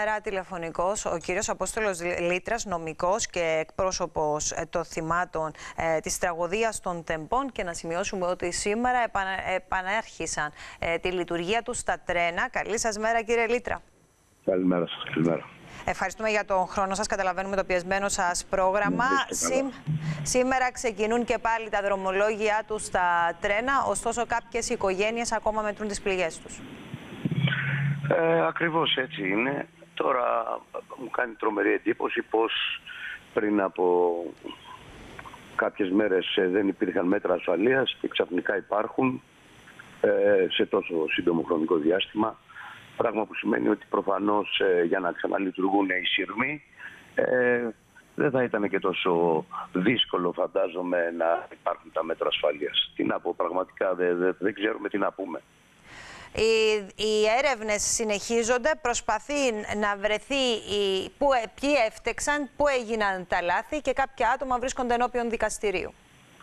Σήμερα τηλεφωνικώς ο κύριος Απόστολος Λύτρας, νομικός και εκπρόσωπος ε, των θυμάτων ε, της τραγωδίας των Τεμπών και να σημειώσουμε ότι σήμερα επανα, επανέρχισαν ε, τη λειτουργία τους στα τρένα. Καλή σας μέρα κύριε Λύτρα. Καλημέρα σας, καλημέρα. Ευχαριστούμε για τον χρόνο σας. Καταλαβαίνουμε το πιεσμένο σας πρόγραμμα. Σήμερα ξεκινούν και πάλι τα δρομολόγια τους στα τρένα, ωστόσο κάποιες οικογένειες ακόμα μετρούν τις πληγές τους. Ε, ακριβώς έτσι είναι. Τώρα μου κάνει τρομερή εντύπωση πως πριν από κάποιες μέρες ε, δεν υπήρχαν μέτρα ασφαλείας και ξαφνικά υπάρχουν ε, σε τόσο σύντομο χρονικό διάστημα. Πράγμα που σημαίνει ότι προφανώς ε, για να ξαναλειτουργούν οι σύρμοι δεν θα ήταν και τόσο δύσκολο φαντάζομαι να υπάρχουν τα μέτρα ασφαλείας. Τι να πω, πραγματικά δεν, δεν ξέρουμε τι να πούμε. Οι, οι έρευνες συνεχίζονται, προσπαθεί να βρεθεί οι, που, ποιοι έφτεξαν, πού έγιναν τα λάθη και κάποια άτομα βρίσκονται ενώπιον δικαστηρίου.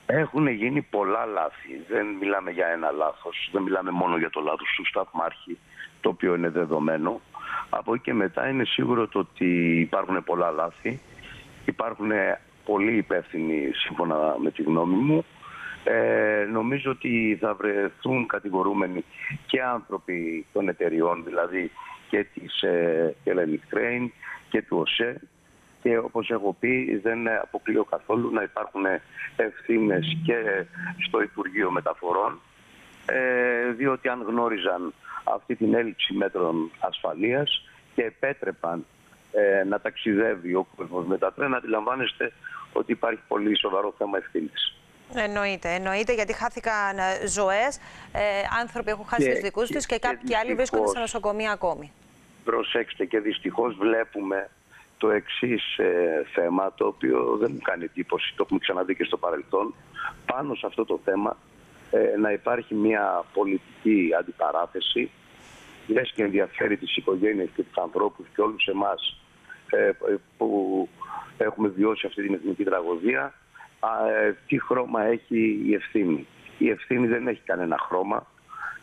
Έχουν γίνει πολλά λάθη. Δεν μιλάμε για ένα λάθος. Δεν μιλάμε μόνο για το λάθος του σταθμάρχη, το οποίο είναι δεδομένο. Από εκεί και μετά είναι σίγουρο το ότι υπάρχουν πολλά λάθη. Υπάρχουν πολλοί υπεύθυνοι, σύμφωνα με τη γνώμη μου. Ε, νομίζω ότι θα βρεθούν κατηγορούμενοι και άνθρωποι των εταιριών, δηλαδή και της ε, Hellenic Train και του ΟΣΕ και όπως έχω πει δεν αποκλείω καθόλου να υπάρχουν ευθύνες και στο Υπουργείο Μεταφορών ε, διότι αν γνώριζαν αυτή την έλλειψη μέτρων ασφαλείας και επέτρεπαν ε, να ταξιδεύει ο κόσμος με τα τρένα αντιλαμβάνεστε ότι υπάρχει πολύ σοβαρό θέμα ευθύνης. Εννοείται, εννοείται γιατί χάθηκαν ε, ζωές. Ε, άνθρωποι έχουν χάσει τους δικούς τους και, κάποιοι άλλοι βρίσκονται στα νοσοκομεία ακόμη. Προσέξτε και δυστυχώς βλέπουμε το εξής ε, θέμα, το οποίο δεν μου κάνει εντύπωση, το έχουμε ξαναδεί και στο παρελθόν. Πάνω σε αυτό το θέμα ε, να υπάρχει μια πολιτική αντιπαράθεση, λες και ενδιαφέρει τις οικογένειες και τους ανθρώπους και όλους εμάς ε, που έχουμε βιώσει αυτή την εθνική τραγωδία ε, τι χρώμα έχει η ευθύνη. Η ευθύνη δεν έχει κανένα χρώμα.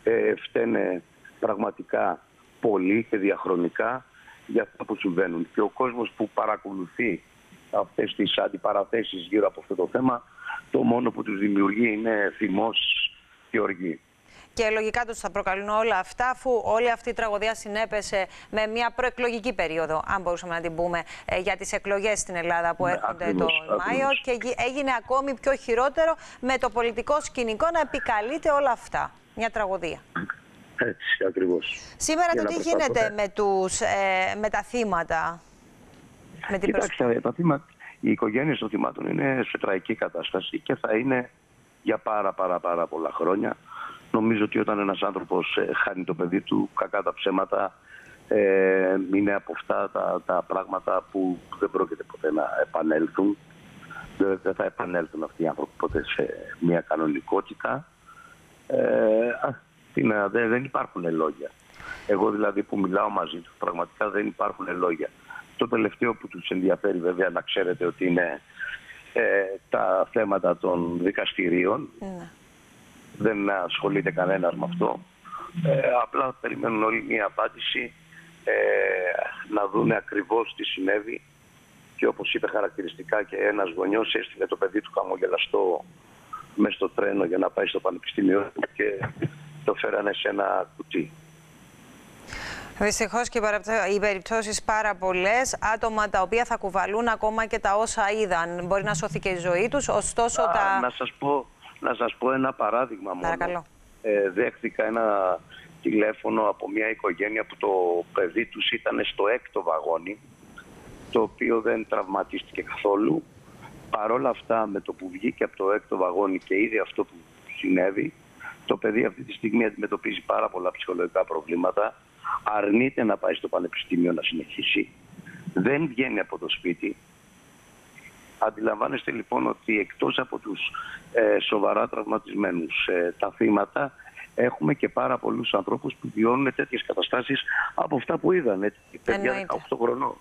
Ε, φταίνε πραγματικά πολύ και διαχρονικά για αυτά που συμβαίνουν. Και ο κόσμος που παρακολουθεί αυτές τις αντιπαραθέσεις γύρω από αυτό το θέμα, το μόνο που τους δημιουργεί είναι θυμός και οργή. Και λογικά τους θα προκαλούν όλα αυτά, αφού όλη αυτή η τραγωδία συνέπεσε με μια προεκλογική περίοδο, αν μπορούσαμε να την πούμε, ε, για τις εκλογές στην Ελλάδα που ναι, έρχονται το Μάιο. Και έγινε ακόμη πιο χειρότερο με το πολιτικό σκηνικό να επικαλείται όλα αυτά. Μια τραγωδία. Έτσι, ακριβώς. Σήμερα το τι γίνεται με, τους, ε, με τα θύματα; Με την Κοιτάξτε, τα θύματα, οι οικογένειες των θυμάτων είναι σε τραγική κατάσταση και θα είναι για πάρα πάρα πάρα πολλά χρόνια. Νομίζω ότι όταν ένας άνθρωπος ε, χάνει το παιδί του, κακά τα ψέματα, ε, είναι από αυτά τα, τα πράγματα που δεν πρόκειται ποτέ να επανέλθουν. Δεν, θα επανέλθουν αυτοί οι άνθρωποι ποτέ σε μια κανονικότητα. Ε, δεν, δεν υπάρχουν λόγια. Εγώ δηλαδή που μιλάω μαζί τους, πραγματικά δεν υπάρχουν λόγια. Το τελευταίο που τους ενδιαφέρει βέβαια να ξέρετε ότι είναι ε, τα θέματα των δικαστηρίων. Ναι δεν ασχολείται κανένας με αυτό. Ε, απλά περιμένουν όλοι μια απάντηση ε, να δούνε ακριβώς τι συνέβη και όπως είπε χαρακτηριστικά και ένας γονιός έστειλε το παιδί του χαμογελαστό μέσα στο τρένο για να πάει στο πανεπιστήμιο και το φέρανε σε ένα κουτί. Δυστυχώς και οι περιπτώσεις πάρα πολλές. Άτομα τα οποία θα κουβαλούν ακόμα και τα όσα είδαν. Μπορεί να σώθει και η ζωή τους. Ωστόσο. τα... Να σας πω, να σας πω ένα παράδειγμα μόνο. Ε, δέχτηκα ένα τηλέφωνο από μια οικογένεια που το παιδί τους ήταν στο έκτο βαγόνι, το οποίο δεν τραυματίστηκε καθόλου. Παρόλα αυτά, με το που βγήκε από το έκτο βαγόνι και είδε αυτό που συνέβη, το παιδί αυτή τη στιγμή αντιμετωπίζει πάρα πολλά ψυχολογικά προβλήματα, αρνείται να πάει στο πανεπιστήμιο να συνεχίσει, δεν βγαίνει από το σπίτι, Αντιλαμβάνεστε λοιπόν ότι εκτός από τους ε, σοβαρά τραυματισμένους ε, τα θύματα έχουμε και πάρα πολλούς ανθρώπους που βιώνουν τέτοιες καταστάσεις από αυτά που είδαν, έτσι, παιδιά 18 χρονών.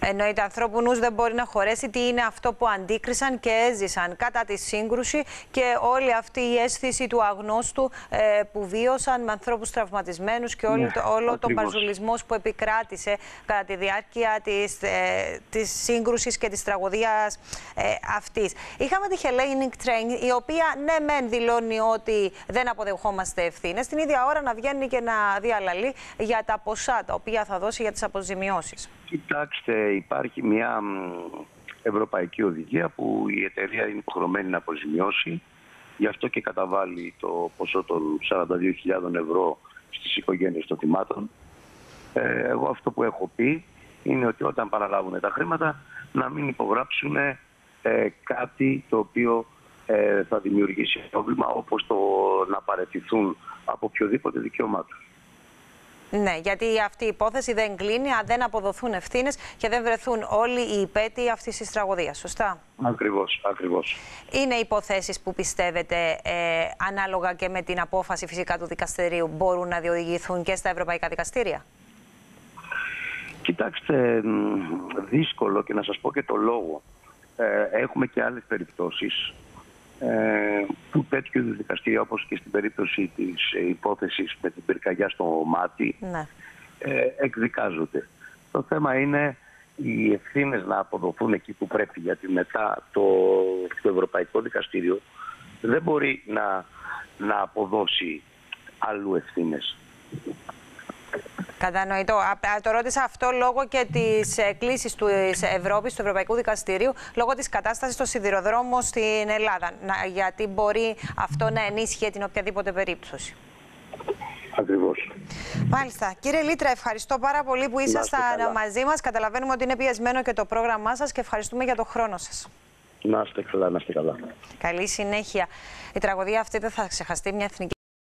Εννοείται, ανθρώπου νους δεν μπορεί να χωρέσει τι είναι αυτό που αντίκρισαν και έζησαν κατά τη σύγκρουση και όλη αυτή η αίσθηση του αγνώστου ε, που βίωσαν με ανθρώπους τραυματισμένους και όλο, ναι, όλο τον παρζουλισμός που επικράτησε κατά τη διάρκεια της, ε, της σύγκρουσης και της τραγωδίας ε, αυτής. Είχαμε τη Hellenic Train, η οποία ναι μεν δηλώνει ότι δεν αποδεχόμαστε ευθύνες, την ίδια ώρα να βγαίνει και να διαλαλεί για τα ποσά τα οποία θα δώσει για τις αποζημιώσεις. Κοιτάξτε, υπάρχει μια ευρωπαϊκή οδηγία που η εταιρεία είναι υποχρεωμένη να αποζημιώσει. Γι' αυτό και καταβάλει το ποσό των 42.000 ευρώ στις οικογένειες των θυμάτων. Ε, εγώ αυτό που έχω πει είναι ότι όταν παραλάβουν τα χρήματα να μην υπογράψουν ε, κάτι το οποίο ε, θα δημιουργήσει πρόβλημα όπως το να παρετηθούν από οποιοδήποτε δικαίωμά τους. Ναι, γιατί αυτή η υπόθεση δεν κλείνει αν δεν αποδοθούν ευθύνες και δεν βρεθούν όλοι οι υπέτειοι αυτής της τραγωδίας. Σωστά; Ακριβώς, ακριβώς. Είναι υποθέσεις που πιστεύετε, ε, ανάλογα και με την απόφαση φυσικά του δικαστηρίου, μπορούν να διοδηγηθούν και στα ευρωπαϊκά δικαστήρια; Κοιτάξτε, δύσκολο και να σας πω και το λόγο. Ε, έχουμε και άλλες περιπτώσεις ε, που τέτοιου είδου δικαστήρια όπως και στην περίπτωση της ε, υπόθεσης με την πυρκαγιά στο μάτι ναι. ε, εκδικάζονται. Το θέμα είναι οι ευθύνες να αποδοθούν εκεί που πρέπει γιατί μετά το, το Ευρωπαϊκό Δικαστήριο δεν μπορεί να, να αποδώσει άλλου ευθύνες. Κατανοητό. Το ρώτησα αυτό λόγω και της ε, κλίση της Ευρώπης, του Ευρωπαϊκού Δικαστηρίου, λόγω της κατάστασης των σιδηροδρόμων στην Ελλάδα. γιατί μπορεί αυτό να ενίσχυε την οποιαδήποτε περίπτωση. Ακριβώς. Μάλιστα. Κύριε Λίτρα, ευχαριστώ πάρα πολύ που ήσασταν μαζί μας. Καταλαβαίνουμε ότι είναι πιεσμένο και το πρόγραμμά σας και ευχαριστούμε για το χρόνο σας. Να είστε καλά, να είστε καλά. Καλή συνέχεια. Η τραγωδία αυτή δεν θα ξεχαστεί μια εθνική.